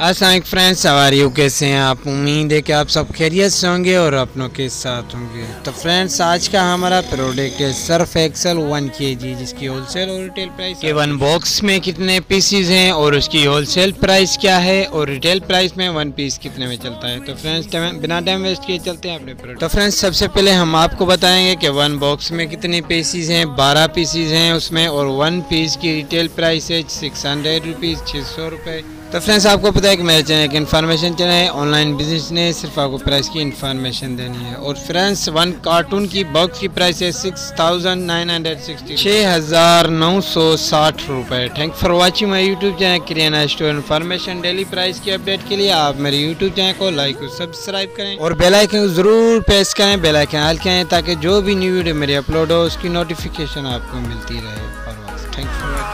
असल फ्रेंड्स सवारी कैसे हैं आप? उम्मीद है कि आप सब खैरियत से होंगे और अपनों के साथ होंगे। तो फ्रेंड्स आज का हमारा प्रोडक्ट है सर्फ एक्सल वन के जी जिसकी होलसेल और रिटेल प्राइस के वन बॉक्स में कितने पीसीज हैं और उसकी होलसेल प्राइस क्या है और रिटेल प्राइस में वन पीस कितने में चलता है? तो फ्रेंड्स बिना टाइम वेस्ट किए चलते हैं अपने प्रोडक्ट तो फ्रेंड्स सबसे पहले हम आपको बताएँगे कि वन बॉक्स में कितने पीसीज हैं बारह पीसीज हैं उसमें और वन पीस की रिटेल प्राइस है सिक्स हंड्रेड रुपीज़ छः सौ रुपये तो फ्रेंड्स आपको है कि मेरे चैनल की इन्फॉर्मेशन चैनल है ऑनलाइन बिज़नेस ने सिर्फ़ आपको प्राइस की इन्फॉर्मेशन देनी है। और फ्रेंड्स वन कार्टून की बॉक्स की प्राइस है six thousand nine hundred sixty छः हज़ार नौ सौ साठ रुपये thank for watching my YouTube channel kirana store information daily price की अपडेट के लिए आप मेरे यूट्यूब चैनल को लाइक और सब्सक्राइब करें। और बेलाइकन ज़रूर प्रेस करें बेलाइकन हाल करें ताकि जो भी न्यू वीडियो मेरी अपलोड हो, उसकी नोटिफिकेशन आपको मिलती रहे। Thank for